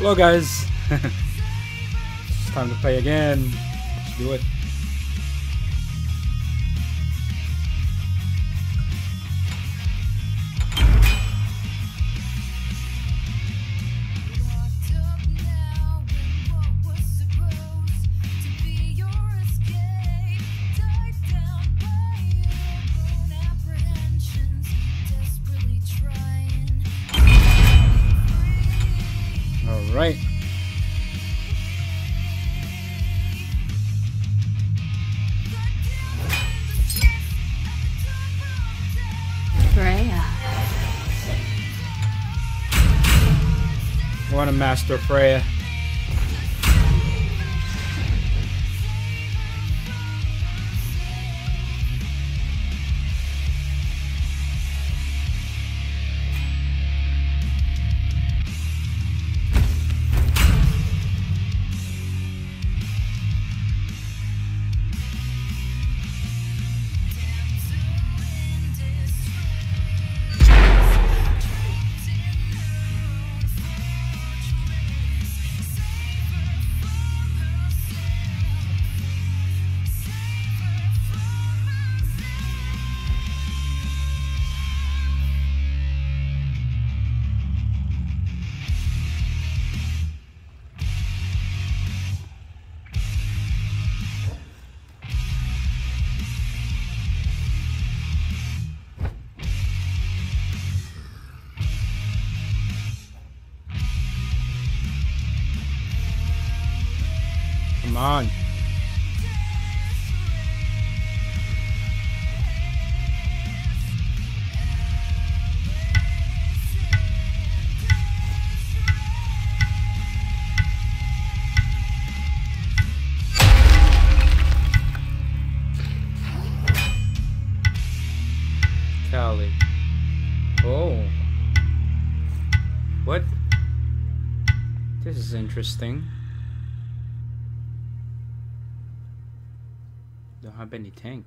Hello guys. it's time to play again. Let's do it. Master Freya. Come on. Kali. Oh. What? This is interesting. Have any tank.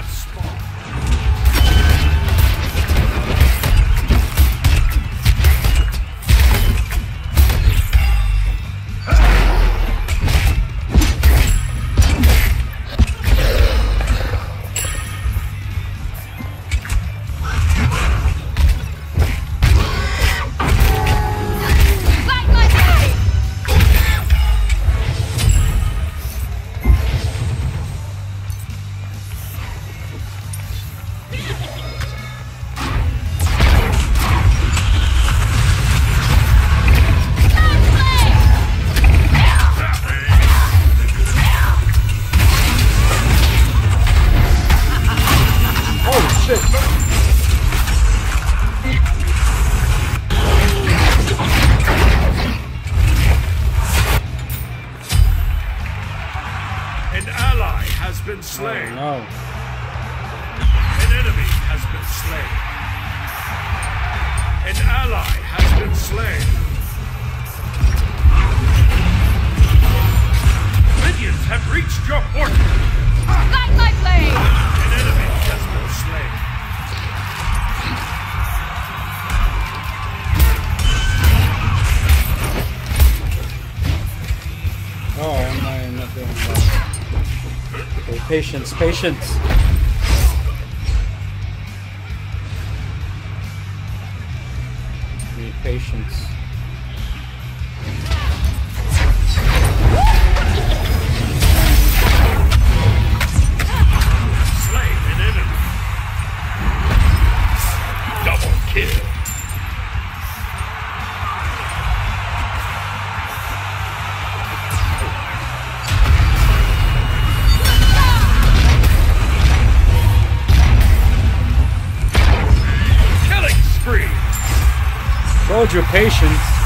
Have spawned. Patience, patience. your patience.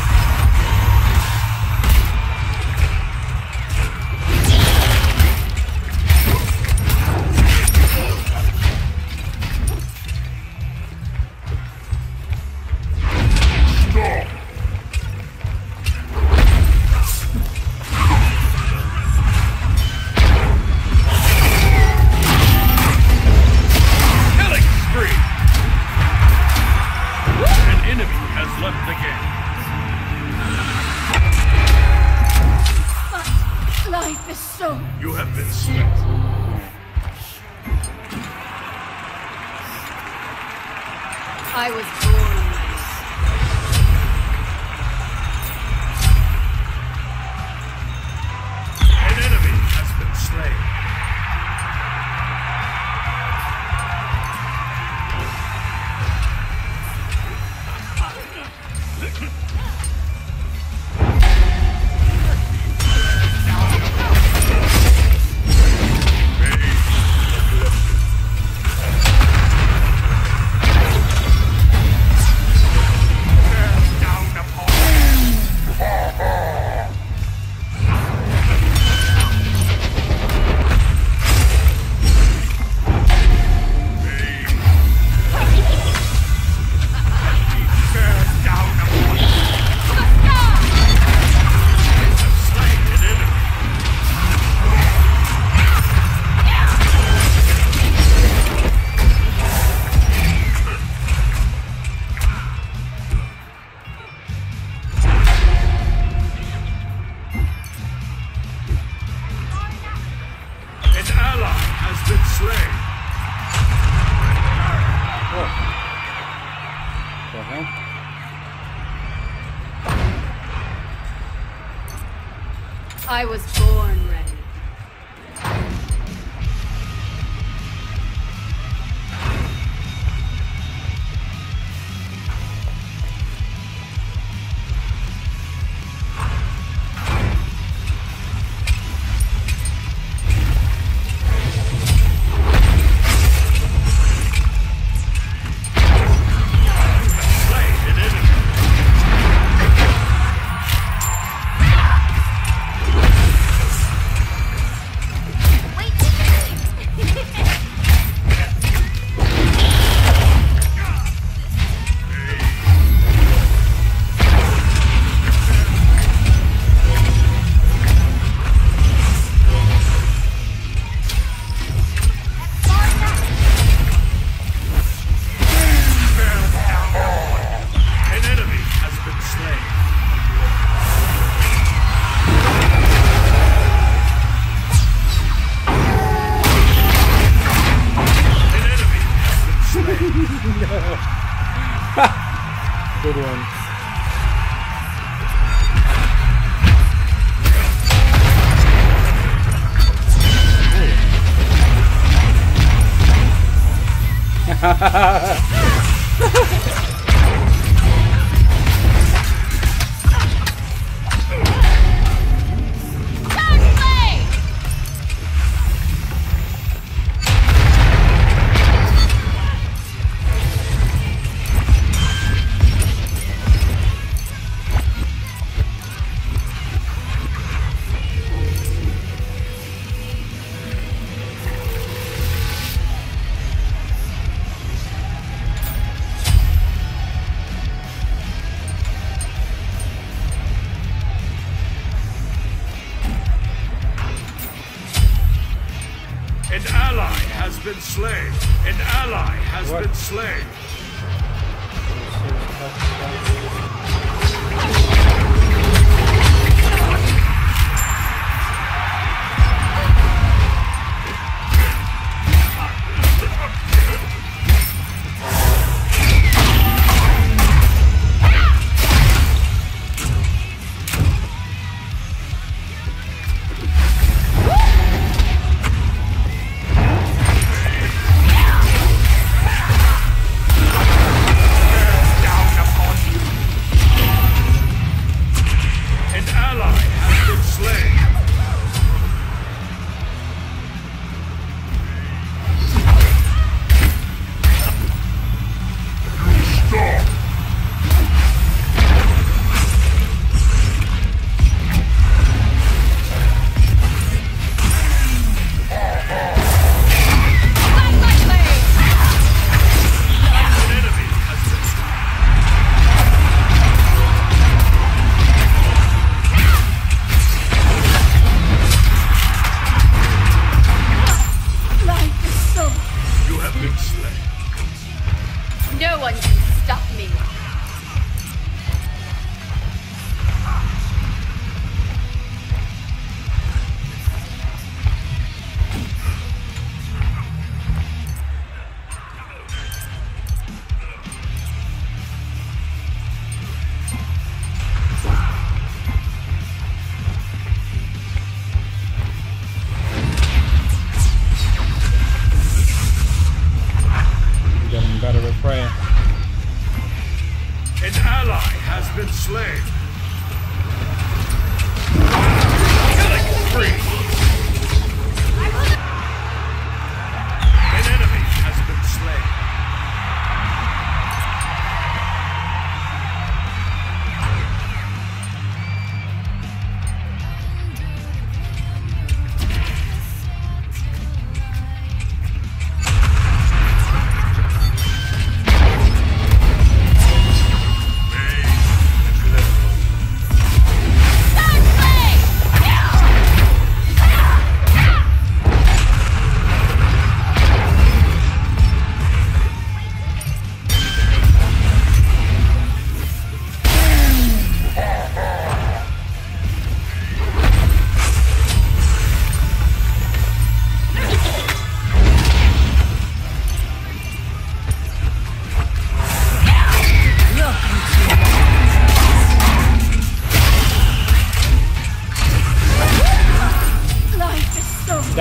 Ha ha ha ha! been slain. An ally has what? been slain.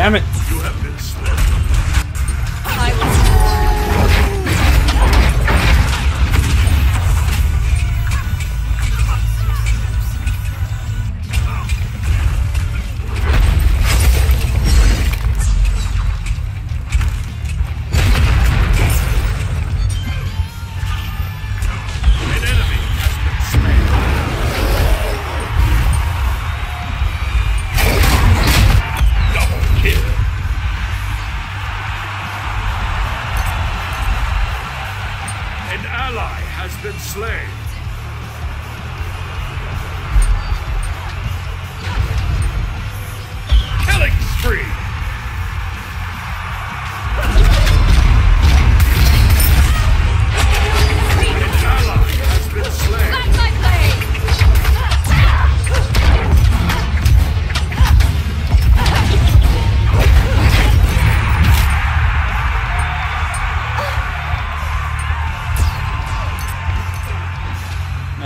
Damn it! Has been slain.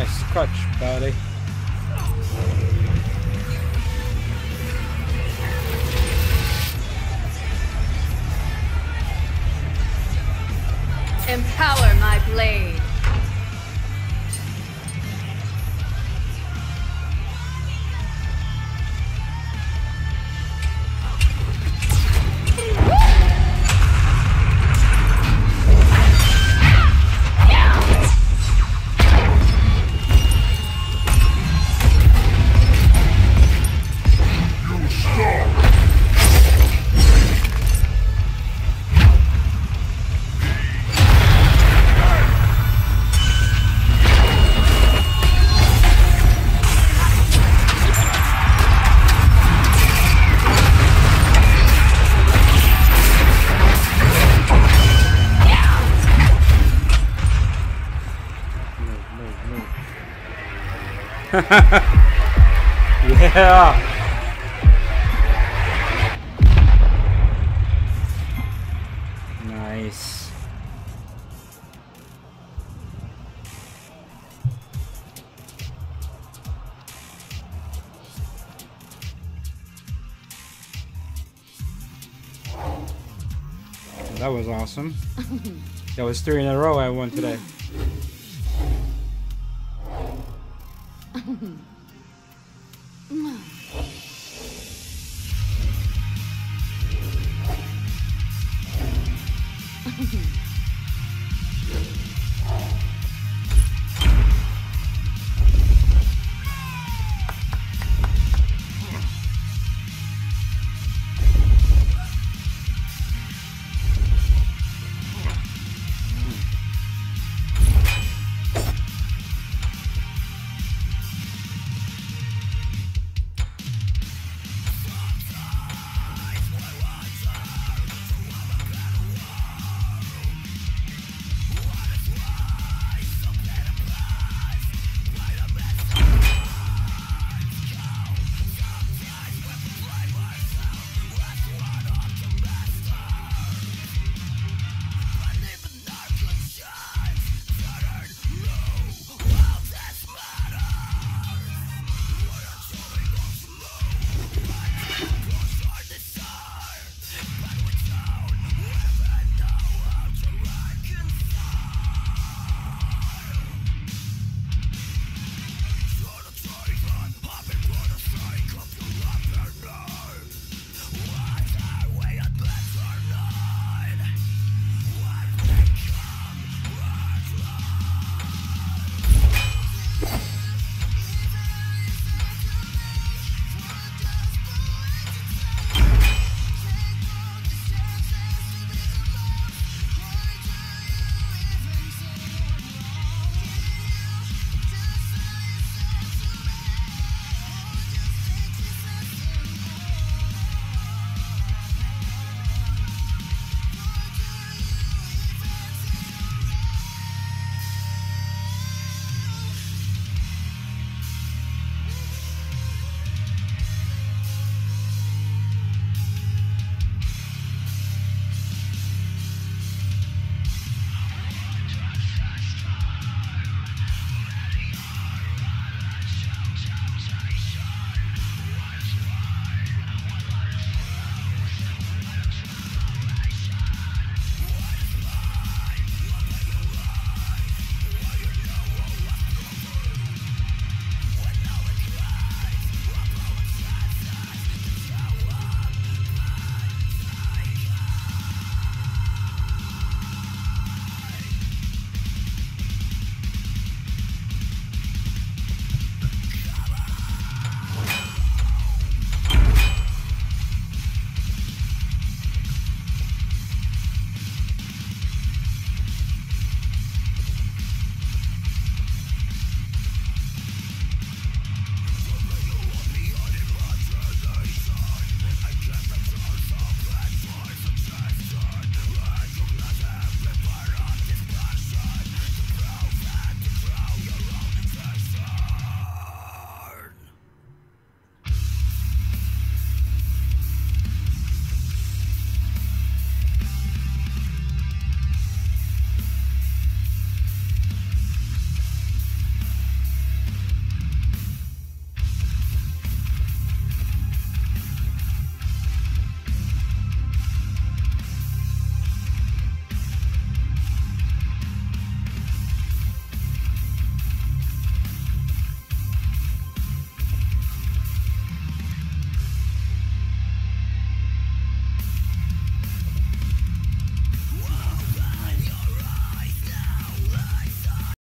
Nice crutch, buddy. Empower my blade. yeah! Nice. That was awesome. that was three in a row I won today.